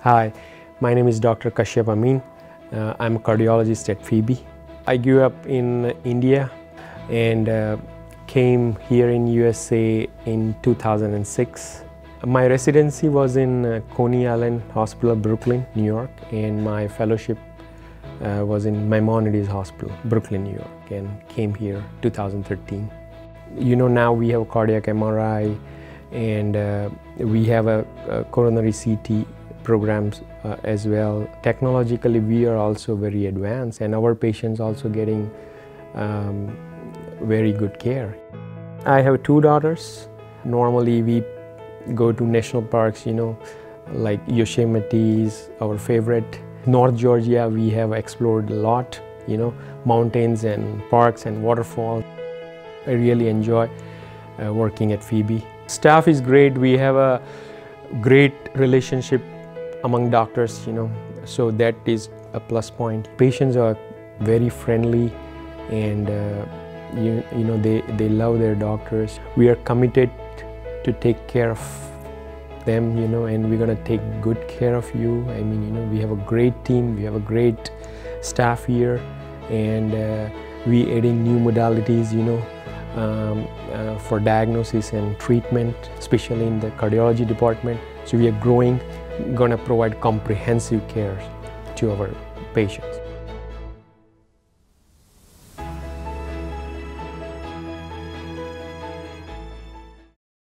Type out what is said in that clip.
Hi, my name is Dr. Kashyap Amin. Uh, I'm a cardiologist at Phoebe. I grew up in India and uh, came here in USA in 2006. My residency was in uh, Coney Island Hospital, Brooklyn, New York, and my fellowship uh, was in Maimonides Hospital, Brooklyn, New York, and came here 2013. You know, now we have cardiac MRI and uh, we have a, a, coronary CT programs uh, as well. Technologically, we are also very advanced and our patients also getting um, very good care. I have two daughters. Normally, we go to national parks, you know, like Yosemite is our favorite. North Georgia, we have explored a lot, you know, mountains and parks and waterfalls. I really enjoy uh, working at Phoebe. Staff is great. We have a great relationship among doctors, you know, so that is a plus point. Patients are very friendly and uh, you, you know, they, they love their doctors. We are committed to take care of them, you know, and we're gonna take good care of you. I mean, you know, we have a great team, we have a great staff here, and uh, we adding new modalities, you know, um, uh, for diagnosis and treatment, especially in the cardiology department. So we are growing, gonna provide comprehensive care to our patients.